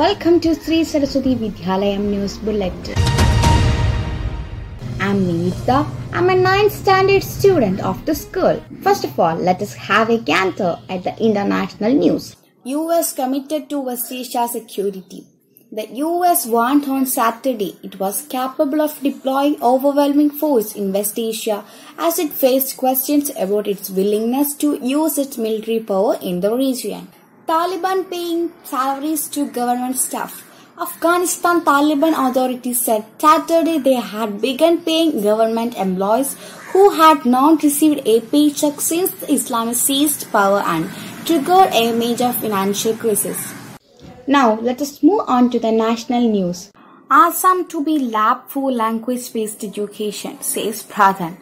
Welcome to Sree Saraswathy Vidyalayam News Bulletin. I'm Nita. I'm a 9th standard student of the school. First of all, let us have a canter at the international news. US committed to West Asia security. The US warned on Saturday it was capable of deploying overwhelming force in West Asia as it faced questions about its willingness to use its military power in the region. Taliban paying salaries to government staff. Afghanistan Taliban authorities said Saturday they had begun paying government employees who had not received a paycheck since Islamists seized power and triggered a major financial crisis. Now let us move on to the national news. Assam to be lab for language-based education, says Pradhan.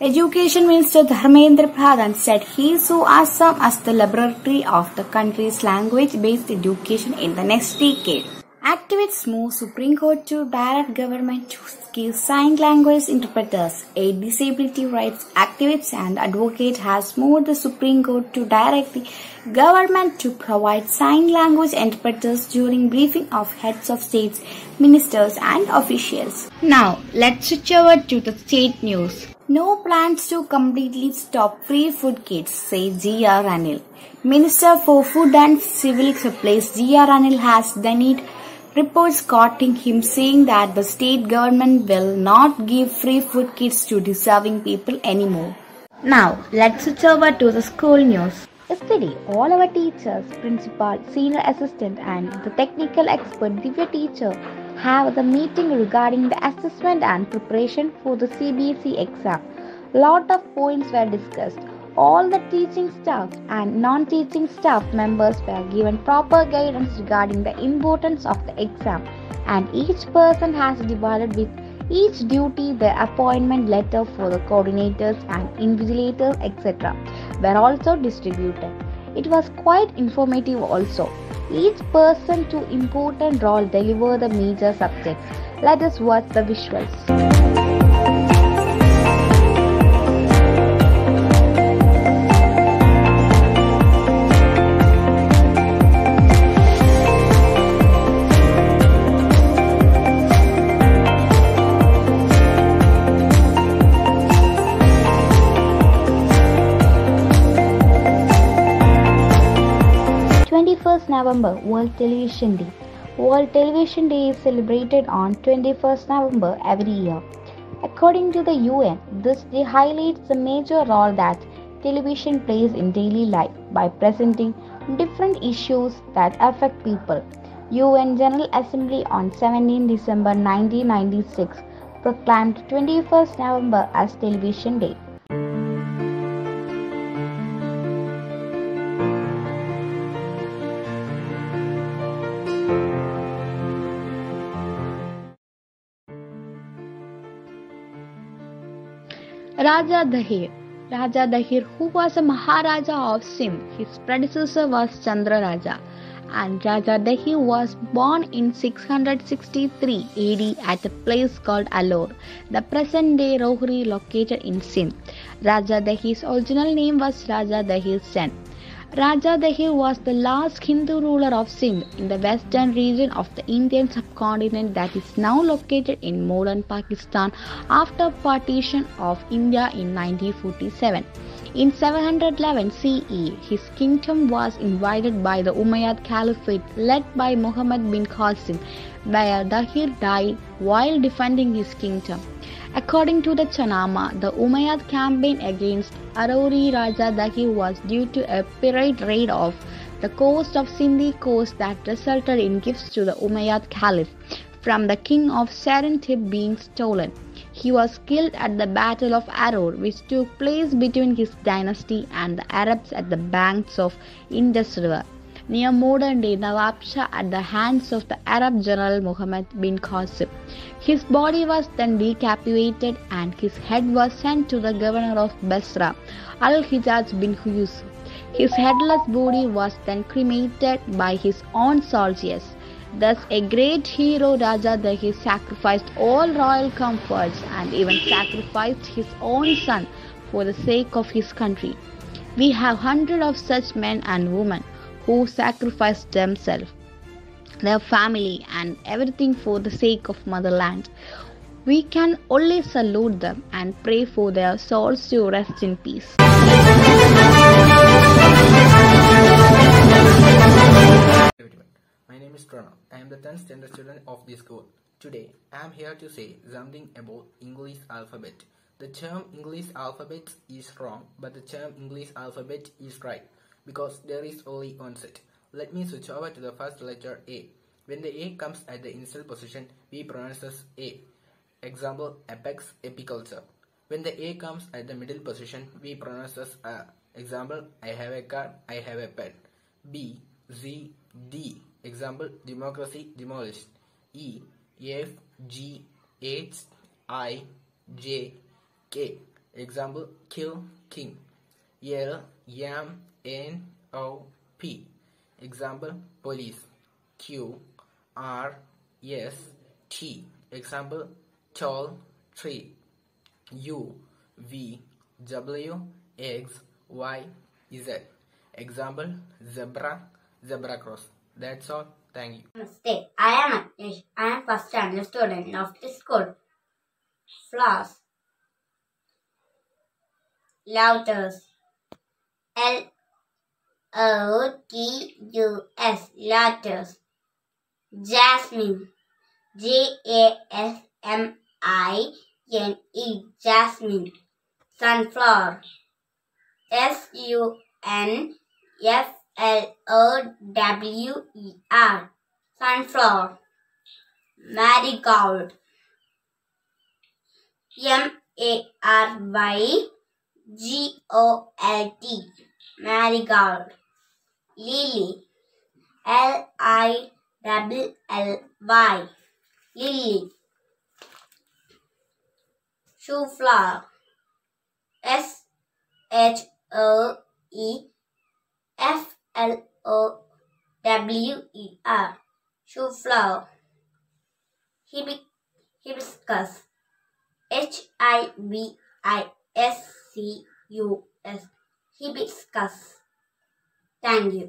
Education Minister Dharmendra Pradhan said he saw Assam as the laboratory of the country's language-based education in the next decade. Activists move Supreme Court to direct government to give sign language interpreters. A disability rights activist and advocate has moved the Supreme Court to direct the government to provide sign language interpreters during briefing of heads of states, ministers and officials. Now, let's switch over to the state news. No plans to completely stop free food kits, says G.R. Anil. Minister for Food and Civil Supplies G.R. Anil has denied reports quoting him saying that the state government will not give free food kits to deserving people anymore. Now, let's switch over to the school news. Yesterday, all our teachers, principal, senior assistant and the technical expert Divya teacher have the meeting regarding the assessment and preparation for the CBC exam. Lot of points were discussed. All the teaching staff and non-teaching staff members were given proper guidance regarding the importance of the exam and each person has divided with each duty the appointment letter for the coordinators and invigilators etc were also distributed. It was quite informative also. Each person to important role deliver the major subjects. Let us watch the visuals. November World Television Day. World Television Day is celebrated on 21st November every year. According to the UN, this day highlights the major role that television plays in daily life by presenting different issues that affect people. UN General Assembly on 17 December 1996 proclaimed 21st November as Television Day. Raja Dahir. Raja Dahir, who was a Maharaja of Sindh, his predecessor was Chandra Raja, and Raja Dahir was born in 663 AD at a place called Alor, the present-day Rohri located in Sindh. Raja Dahir's original name was Raja Dahir Sen. Raja Dahir was the last Hindu ruler of Sindh in the western region of the Indian subcontinent that is now located in modern Pakistan after partition of India in 1947. In 711 CE, his kingdom was invaded by the Umayyad Caliphate led by Muhammad bin Qasim, where Dahir died while defending his kingdom. According to the Chachnama, the Umayyad campaign against Arauri Raja was due to a pirate raid off the coast of Sindhi coast that resulted in gifts to the Umayyad Caliph from the king of Serendib being stolen. He was killed at the Battle of Aror, which took place between his dynasty and the Arabs at the banks of Indus River near modern day Nawabshah at the hands of the Arab general Muhammad bin Qasim. His body was then decapitated and his head was sent to the governor of Basra, Al Hajjaj bin Yusuf. His headless body was then cremated by his own soldiers. Thus, a great hero Raja Dahir sacrificed all royal comforts and even sacrificed his own son for the sake of his country. We have hundreds of such men and women who sacrificed themselves. their family, and everything for the sake of motherland. We can only salute them and pray for their souls to rest in peace. My name is Pranav. I am the 10th standard student of this school. Today, I am here to say something about English alphabet. The term English alphabet is wrong, but the term English alphabet is right because there is only one set. Let me switch over to the first letter A. When the A comes at the initial position, we pronounce as A. Example, apex, apiculture. When the A comes at the middle position, we pronounce as A. Example, I have a car, I have a pet. B, Z, D. Example, democracy, demolished. E, F, G, H, I, J, K. Example, kill, king. L, M, N, O, P. Example, police. Q, R, S, T. Example, tall, tree. U, V, W, X, Y, Z. Example, zebra, zebra cross. That's all. Thank you. Namaste. I am Agnesh. I am first standard student of this school. Flowers. Lotus. L O T U S. Lotus. Jasmine. J A S M I N E. Jasmine. Sunflower. S U N F L O W E R. Sunflower. Marigold. M A R Y G O L T. Marigold. Lily. L I L L Y. Lily. Shoe flower. S H O E F L O W E R. Shoe flower. Hibiscus. H I B I S C U S hibiscus. Thank you.